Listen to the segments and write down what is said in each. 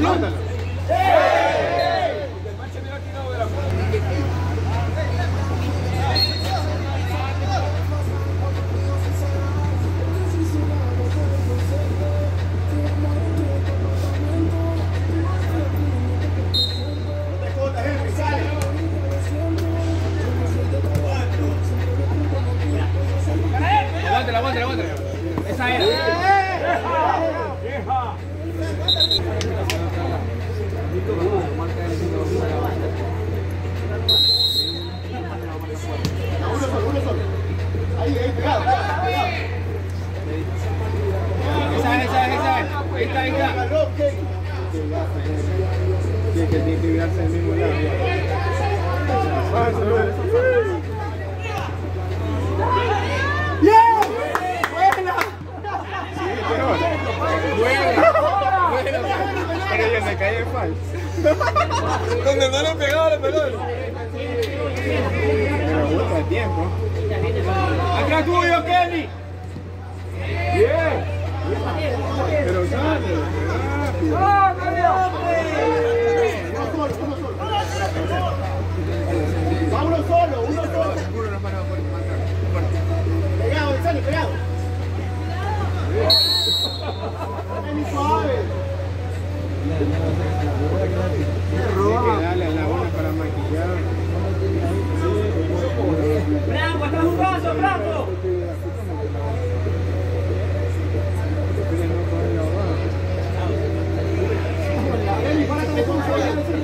Métanse. que tiene que mirarse el mismo día. ¡Bien! ¡Buena! ¡Buena! Pero yo me caí falso. Donde no le pegaba la pelota. Pero gusta el tiempo. ¡Acá tuyo, Kenny! ¡Bien! Pero sale, rápido. ¡Ah, Sale, pegado. Es suave. Con suave.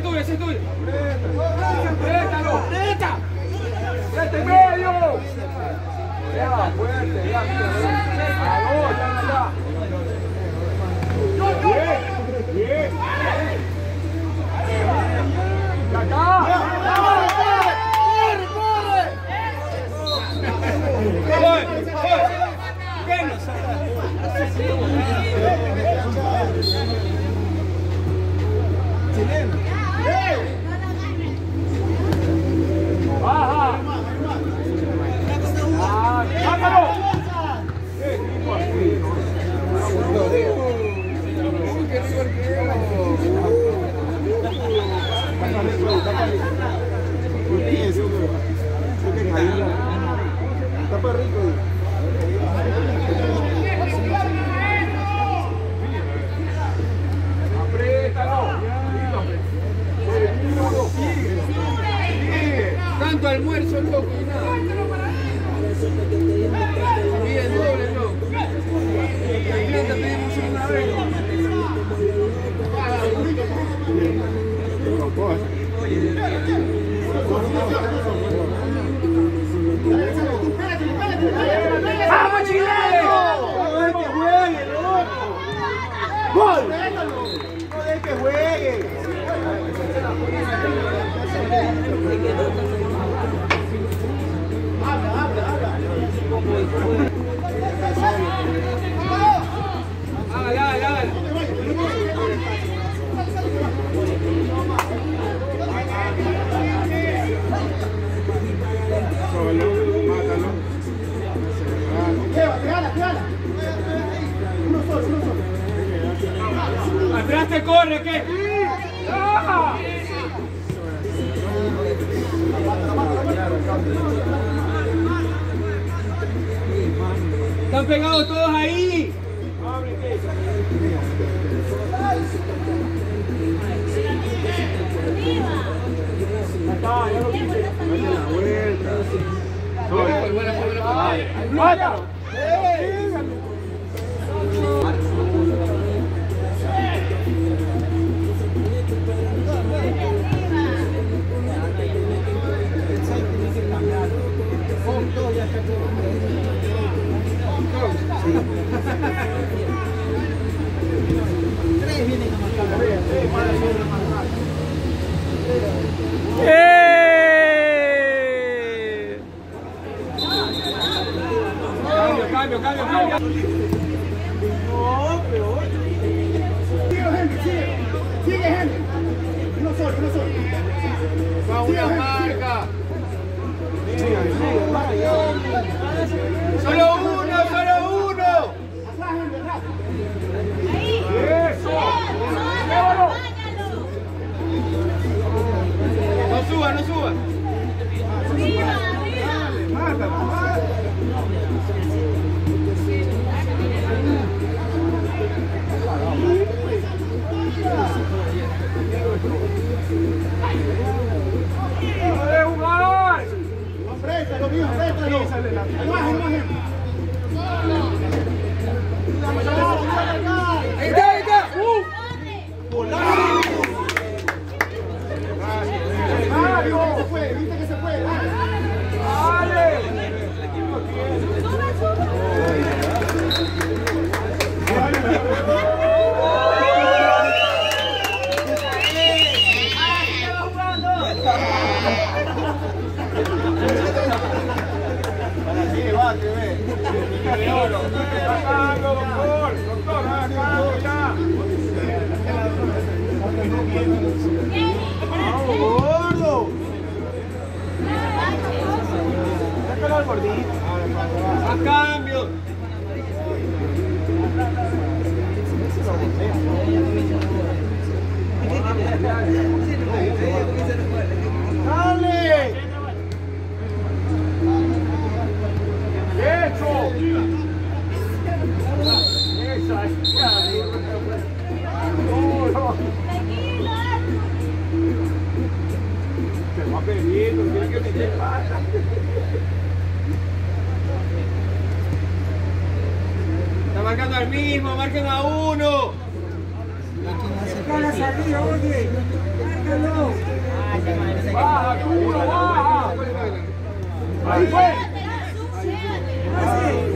es tuyo, ese es tuyo. ¡Apriétalo! ¡Aprieta! ¡Este medio! Fuerte, Está para rico. Tres vienen a. ¡Eh! Cambio, cambio. No, pero. Sigue, Henry, sigue. Sigue, Henry. Uno solo, uno solo. Va una marca. Solo uno, No tiene que meter pata. Está marcando al mismo, marquen a uno. Baja, tú, uno, baja. Ahí fue. ¿Ya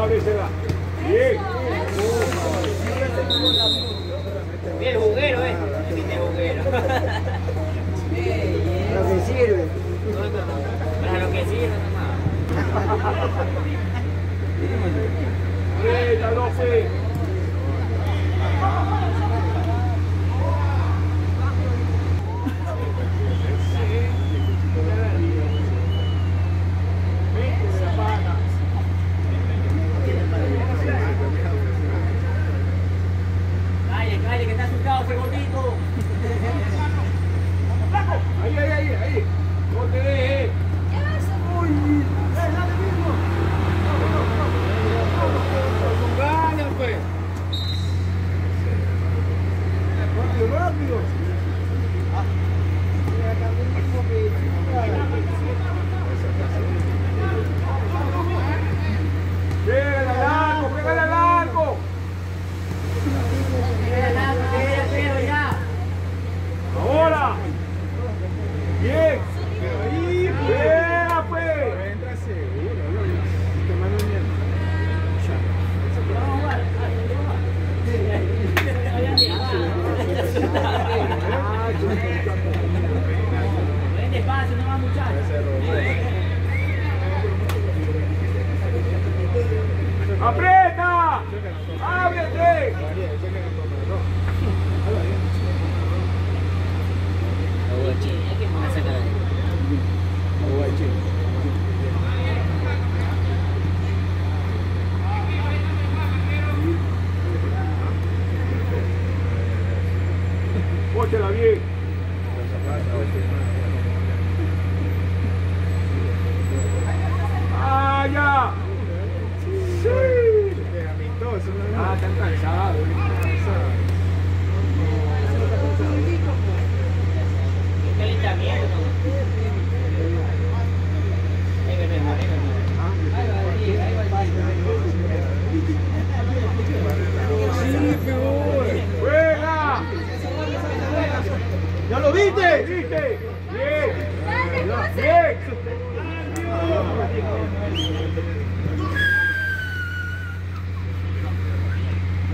Bien. Bien juguero, eh. Lo que sirve. Para lo que sirve, nomás.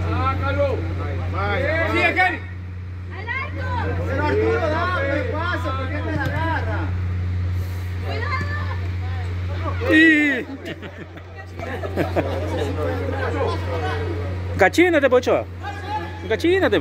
¡Sácalo! ¡Vaya, te la agarra? ¡Cuidado! Cachínate, pocho. Cachínate.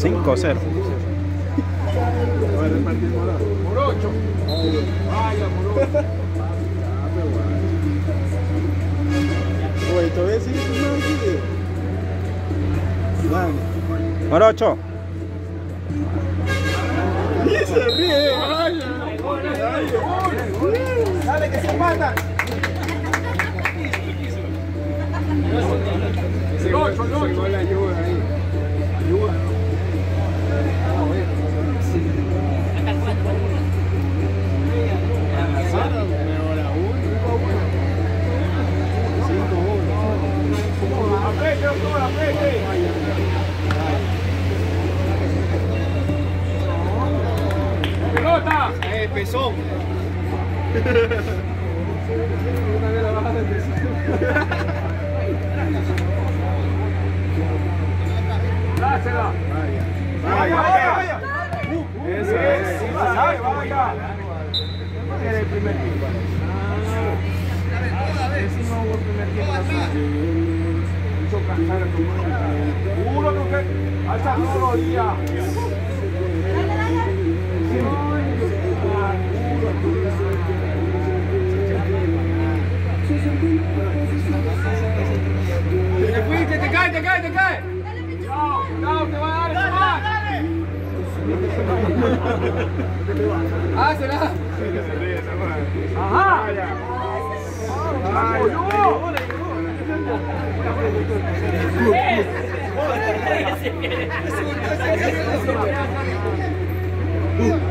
5 0. Va a repartir por ocho. Vaya, por ocho. Oye, todavía sigue tu. Vamos. Morocho. Y se ríe, vaya. Dale, que se mata. El ocho, el ocho. la ayuda ahí. Pezón. ¡Dásela! ¡Vaya, vaya, vaya! Eso es. ¡Vaya! Era el primer tiempo. Hubo el primer tiempo. Mundo. Uno creo que alza todos los días. Fuiste, te cae, te cae, te cae. ¡Cuidado, cuidado, te va a dar ese más! Házela. ¡Ajá! ¡Ay, no! ¡Ahora!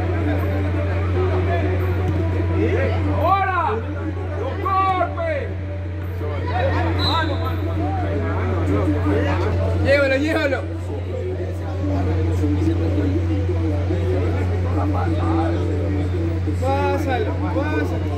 velho. Passa,